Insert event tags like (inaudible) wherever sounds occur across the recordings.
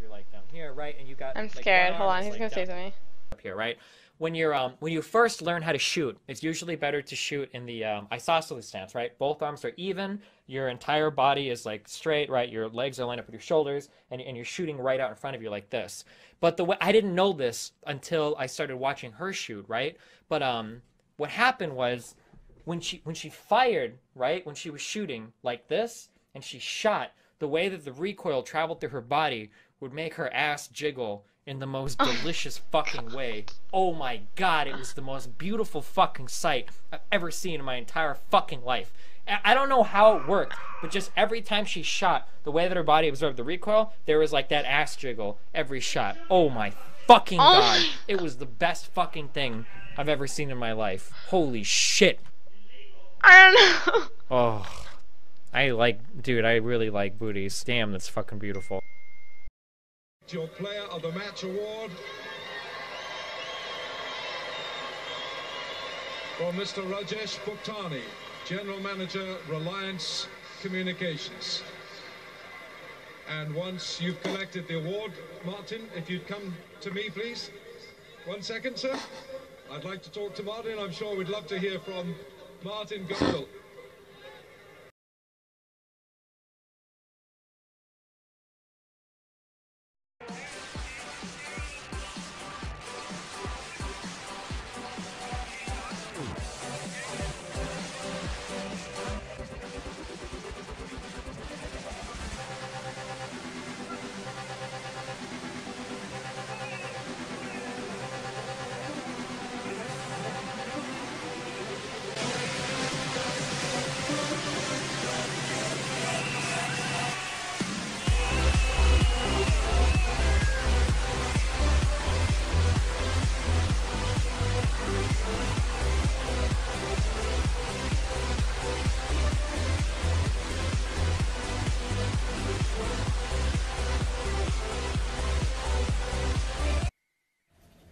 you're like down here, right, and you got. I'm like, scared. Hold on, he's like, gonna say something. up here, right? When you're um when you first learn how to shoot, it's usually better to shoot in the um, isosceles stance, right? Both arms are even, your entire body is like straight, right? Your legs are lined up with your shoulders, and and you're shooting right out in front of you like this. But the way I didn't know this until I started watching her shoot, right? But um, what happened was when she when she fired, right? When she was shooting like this, and she shot, the way that the recoil traveled through her body would make her ass jiggle in the most (laughs) oh. delicious fucking way. Oh my god, it was the most beautiful fucking sight I've ever seen in my entire fucking life. I don't know how it worked, but just every time she shot, the way that her body absorbed the recoil, there was like that ass jiggle every shot. Oh my fucking Oh god. my- It was the best fucking thing I've ever seen in my life. Holy shit. I don't know. (laughs) Oh. I like, dude, I really like booties. Damn, that's fucking beautiful. Your Player of the Match award for Mr. Rajesh Bhuktani, General Manager, Reliance Communications. And once you've collected the award, Martin, if you'd come to me, please. One second, sir. I'd like to talk to Martin. I'm sure we'd love to hear from Martin Gundel.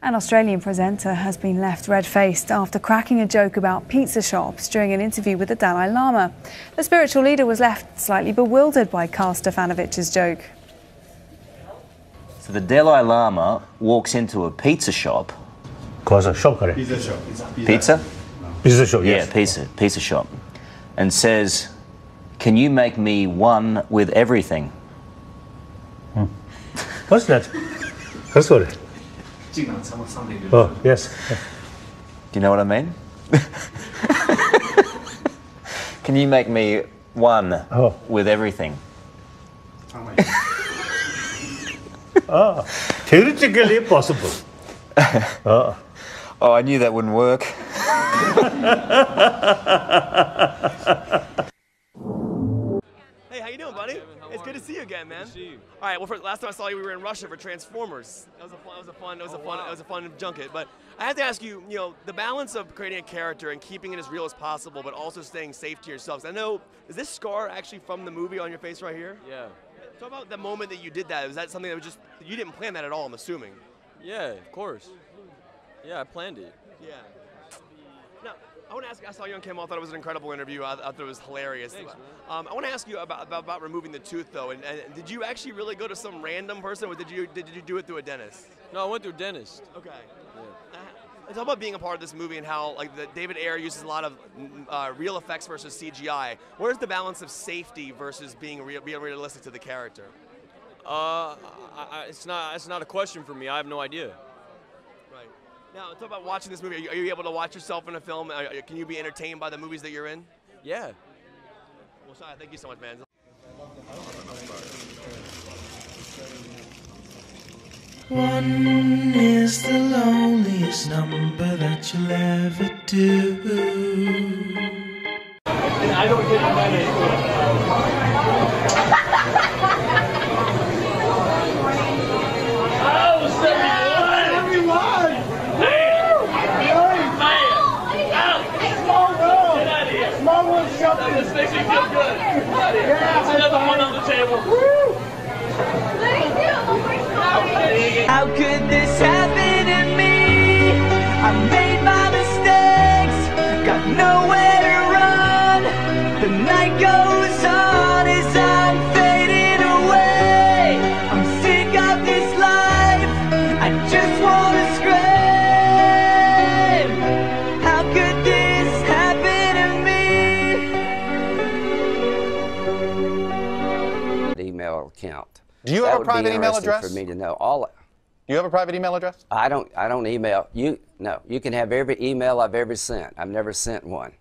An Australian presenter has been left red faced after cracking a joke about pizza shops during an interview with the Dalai Lama. The spiritual leader was left slightly bewildered by Karl Stefanovic's joke. So the Dalai Lama walks into a pizza shop. Cosa shop. Pizza shop. Pizza? Pizza shop, yes. Yeah, pizza, pizza shop. And says, Can you make me one with everything? Hmm. What's that? That's what it. Oh, yes. Do you know what I mean? Can you make me one Oh. with everything? (laughs) Ah, theoretically possible. Ah. Oh, I knew that wouldn't work. (laughs) good to see you man. All right. Well, for, last time I saw you, we were in Russia for Transformers. That was a fun. That was a fun. That was a oh, fun. That was a fun junket. But I have to ask you, you know, the balance of creating a character and keeping it as real as possible, but also staying safe to yourselves. I know. Is this scar actually from the movie on your face right here? Yeah. Talk about the moment that you did that. Was that something that was just you didn't plan that at all? I'm assuming. Yeah, of course. Yeah, I planned it. Yeah. Now, I want to ask. I saw you on Kimmel. I thought it was an incredible interview. I, I thought it was hilarious. Thanks. Um, I want to ask you about, about, about removing the tooth, though. And, and did you actually really go to some random person, or did you did you do it through a dentist? No, I went through a dentist. Okay. Uh, talk about being a part of this movie and how like the David Ayer uses a lot of uh, real effects versus CGI. Where's the balance of safety versus being real, being realistic to the character? Uh, I, I, it's not it's not a question for me. I have no idea. Right. Now, talk about watching this movie. Are you, are you able to watch yourself in a film? Are- are- can you be entertained by the movies that you're in? Yeah. Well, Shia, thank you so much, man. One is the loneliest number that you'll ever do. And I don't get Oh, How could this happen to me? I made my mistakes Got nowhere to run The night goes on as I'm fading away I'm sick of this life I just wanna scream How could this happen to me? Email account. Do you that have a private email address? For me to know all. Of- do you have a private email address? I don't. I don't email you. No, you can have every email I've ever sent. I've never sent one.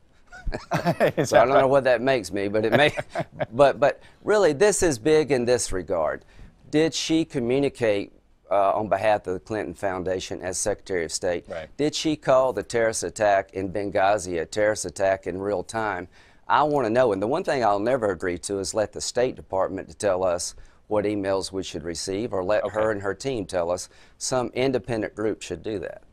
(laughs) so I don't know what that makes me, but it may. (laughs) but but really, this is big in this regard. Did she communicate uh, on behalf of the Clinton Foundation as Secretary of State? Right. Did she call the terrorist attack in Benghazi a terrorist attack in real time? I want to know. And the one thing I'll never agree to is let the State Department to tell us what emails we should receive, or let her and her team tell us. Some independent group should do that.